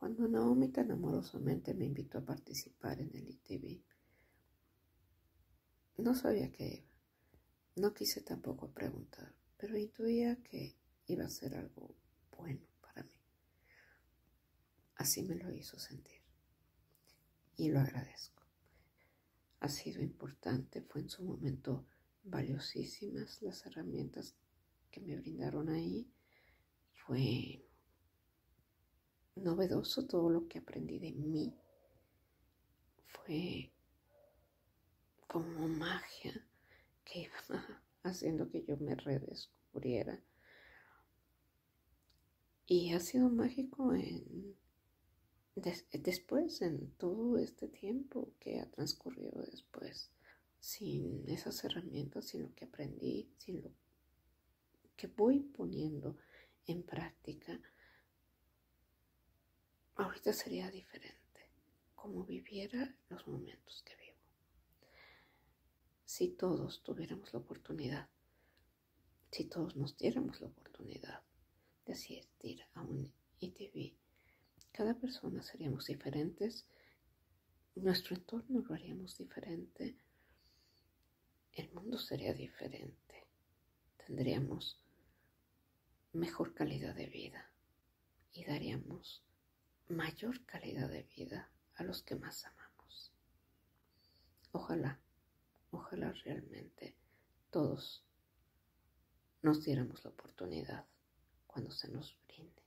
Cuando Naomi tan amorosamente me invitó a participar en el ITV, no sabía qué iba. No quise tampoco preguntar, pero intuía que iba a ser algo bueno para mí. Así me lo hizo sentir y lo agradezco. Ha sido importante, fue en su momento valiosísimas las herramientas que me brindaron ahí. Fue novedoso todo lo que aprendí de mí. Fue como magia que iba haciendo que yo me redescubriera. Y ha sido mágico en después, en todo este tiempo que ha transcurrido después, sin esas herramientas, sin lo que aprendí, sin lo que voy poniendo en práctica, ahorita sería diferente, como viviera los momentos que vivo. Si todos tuviéramos la oportunidad, si todos nos diéramos la oportunidad de asistir a un ITV, cada persona seríamos diferentes, nuestro entorno lo haríamos diferente, el mundo sería diferente, tendríamos mejor calidad de vida y daríamos mayor calidad de vida a los que más amamos. Ojalá, ojalá realmente todos nos diéramos la oportunidad cuando se nos brinde.